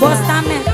Vos también.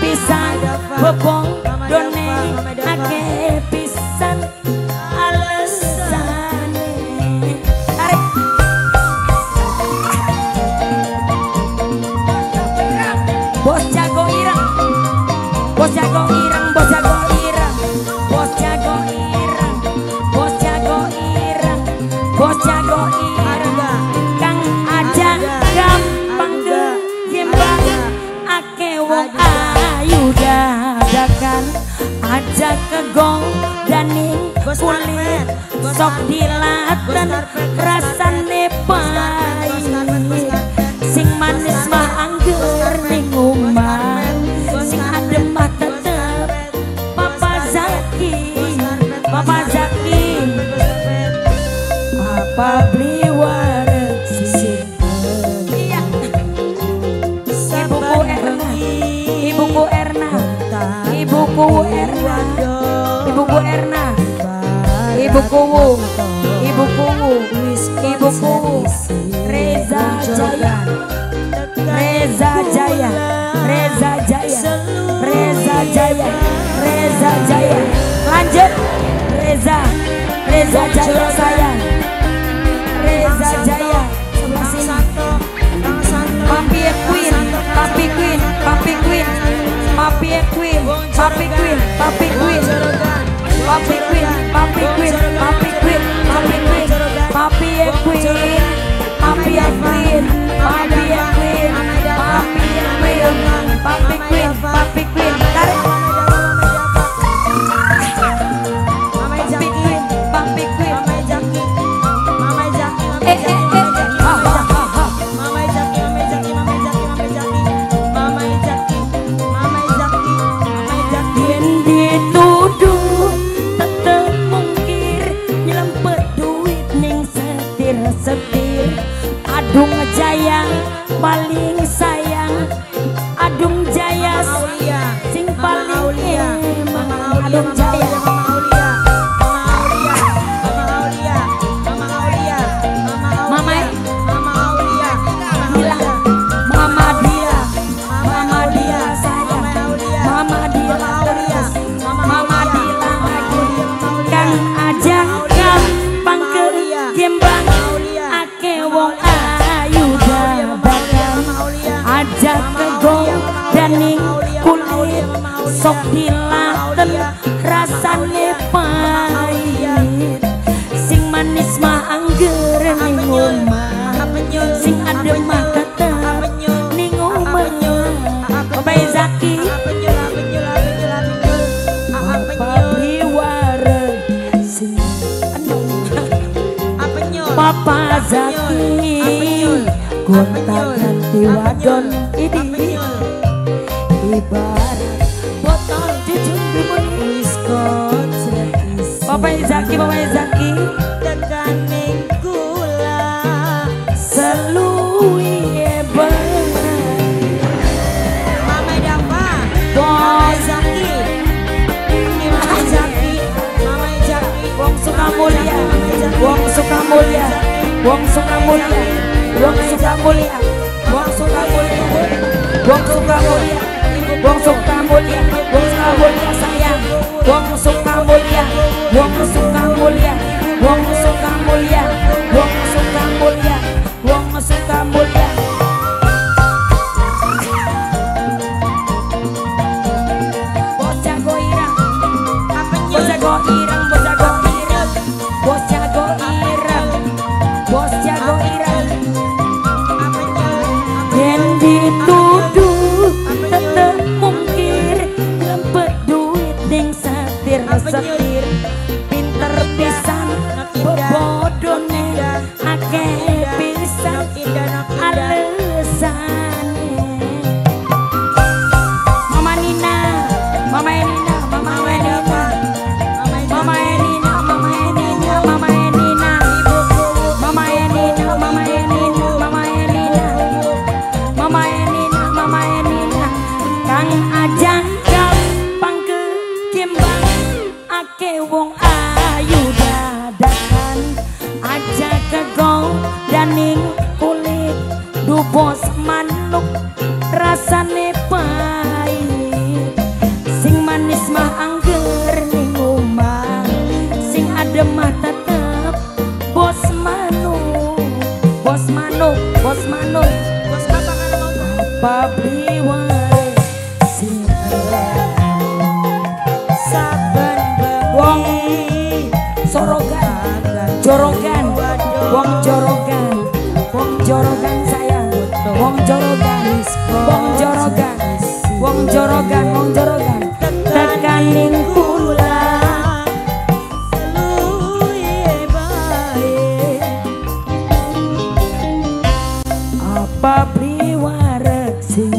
pisar. aja kegong gong kulit sok dilaten rasane pahit sing manis mah anggur ning omah sing adem mah tetep papa zaki papa zaki apa beli Ibu Kuwu Ibu Kuwu Ibu Kuwu Reza Jaya. Reza Jaya. Reza Jaya. Reza Jaya. Reza Jaya. Lanjut Reza. Reza Jaya. Reza Jaya. It's a godhong daning kulit sok dilaten rasane pahit. Sing manis mah anggere ning sing adem mah tetep ning omah. Bae Zaki. Papa Zaki. Gonta ganti wadon. Ibarat botol jujur dimoni Papa Zaki, Papa Zaki Tekaning gula Selui Mama Dava Bos Zaki Mama Zaki Mama Zaki Wong Sukamulya Wong Sukamulya Wong Sukamulya Wong Sukamulya Wong Sukamulya Wong Sukamulya Wong suka mulia, wong suka mulia sayang Wong suka mulia, wong suka nyetir sekir pinter pisan bobodone akeh. Dubos manuk, rasane pahit, sing manis mah angger ning omah. Sing adem mah tetep bos manuk. Bos manuk bos manuk. Bos apa jorogan wong jorogan wong jorogan wong jorogan tekaning kula apa priwarek sing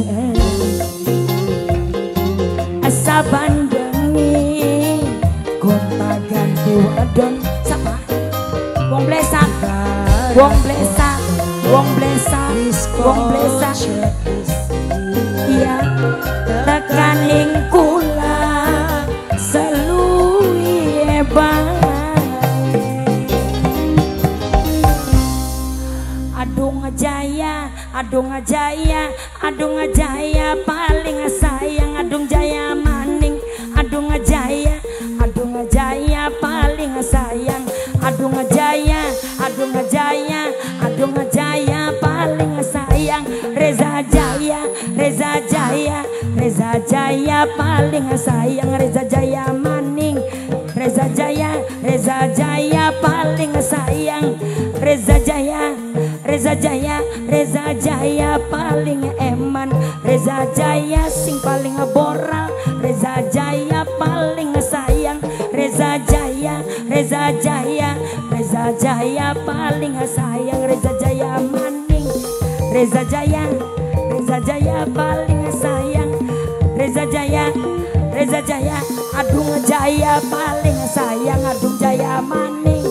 asa bandengi gonta ganti wadon sama? Wong blesak wong blesak wong blesak wong blesak iya tekaning kula seluwi Adung jaya, adung jaya, adung jaya paling sayang adung jaya maning, adung jaya, paling sayang Reza Jaya, Reza Jaya, Reza Jaya paling sayang Reza Jaya maning, Reza Jaya, Reza Jaya paling sayang Reza Jaya, Reza Jaya, Reza Jaya paling eman Reza Jaya sing paling boral Reza Jaya paling sayang Reza Jaya, Reza Jaya, Reza Jaya paling sayang Reza Jaya maning Reza Jaya, Reza Jaya paling sayang. Reza Jaya, Reza Jaya, Adung Jaya paling sayang. Adung Jaya maning